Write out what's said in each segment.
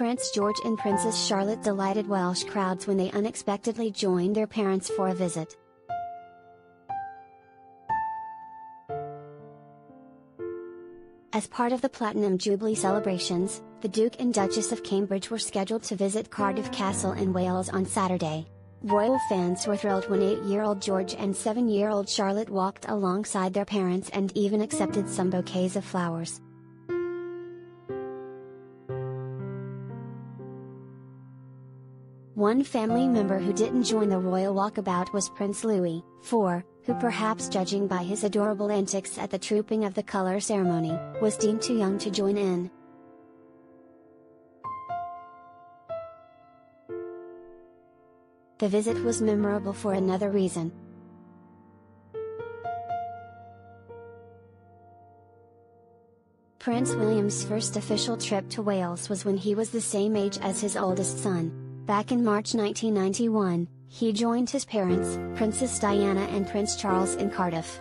Prince George and Princess Charlotte delighted Welsh crowds when they unexpectedly joined their parents for a visit. As part of the Platinum Jubilee celebrations, the Duke and Duchess of Cambridge were scheduled to visit Cardiff Castle in Wales on Saturday. Royal fans were thrilled when 8-year-old George and 7-year-old Charlotte walked alongside their parents and even accepted some bouquets of flowers. One family member who didn't join the royal walkabout was Prince Louis, 4, who perhaps judging by his adorable antics at the trooping of the color ceremony, was deemed too young to join in. The visit was memorable for another reason. Prince William's first official trip to Wales was when he was the same age as his oldest son. Back in March 1991, he joined his parents, Princess Diana and Prince Charles in Cardiff.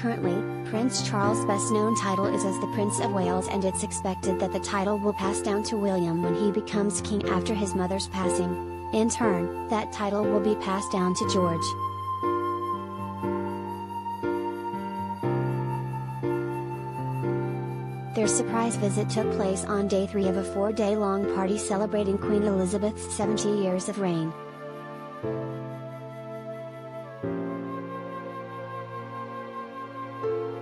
Currently, Prince Charles' best known title is as the Prince of Wales and it's expected that the title will pass down to William when he becomes king after his mother's passing. In turn, that title will be passed down to George. Their surprise visit took place on day three of a four-day-long party celebrating Queen Elizabeth's 70 years of reign.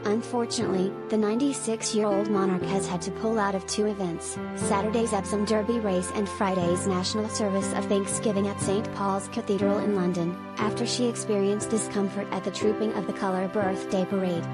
Unfortunately, the 96-year-old monarch has had to pull out of two events, Saturday's Epsom Derby race and Friday's National Service of Thanksgiving at St. Paul's Cathedral in London, after she experienced discomfort at the Trooping of the Colour birthday parade.